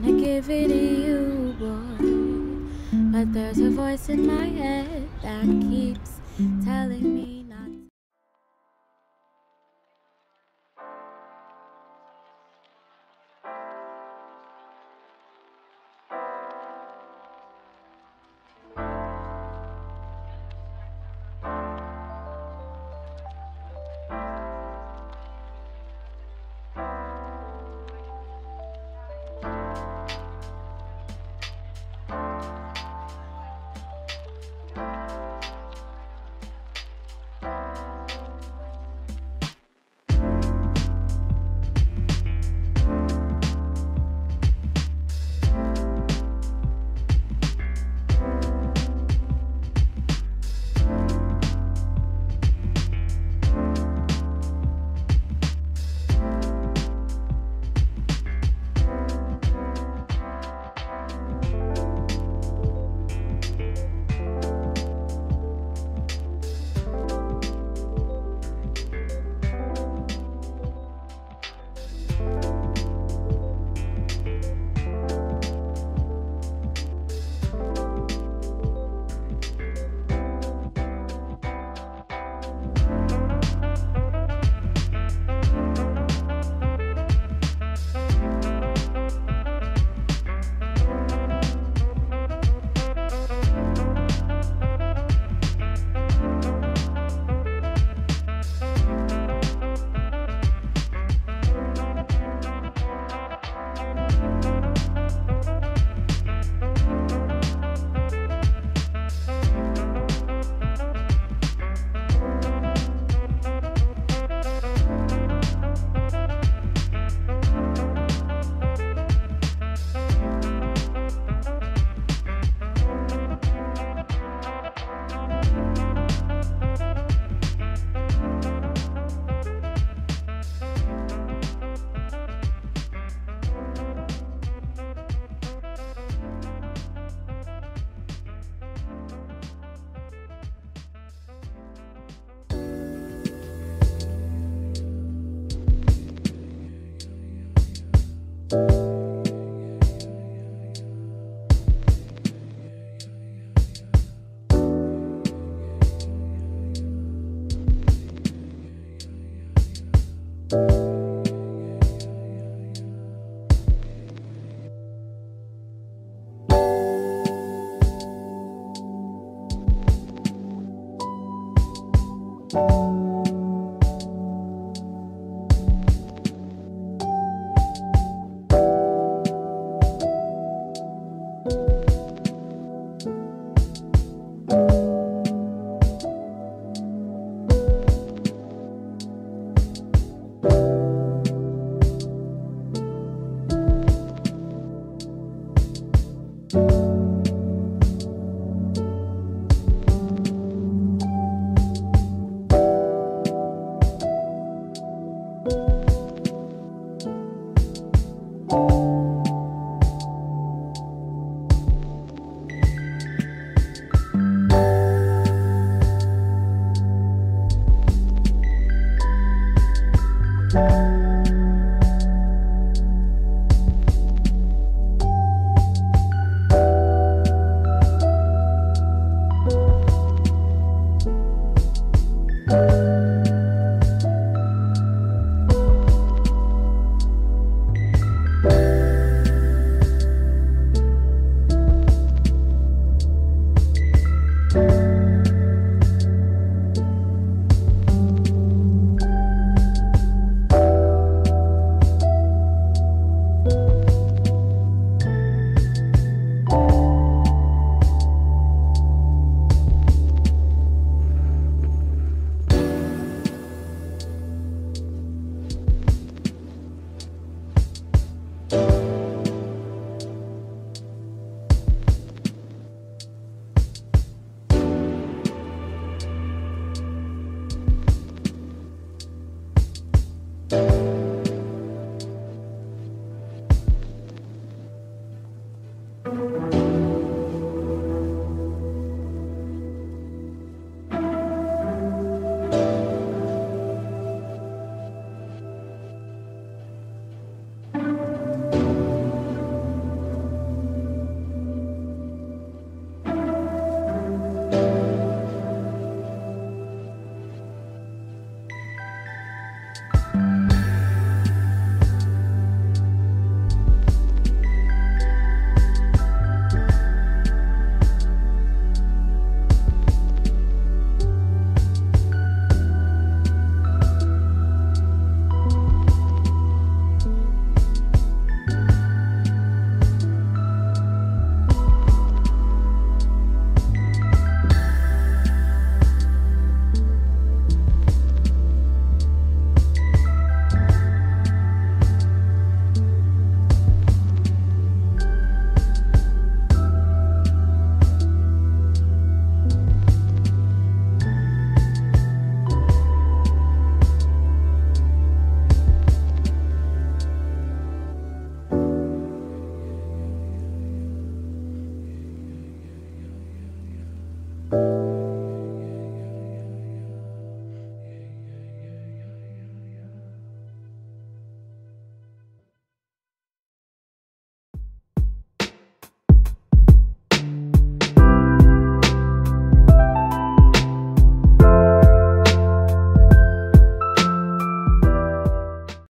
wanna give it to you, boy. But there's a voice in my head that keeps telling me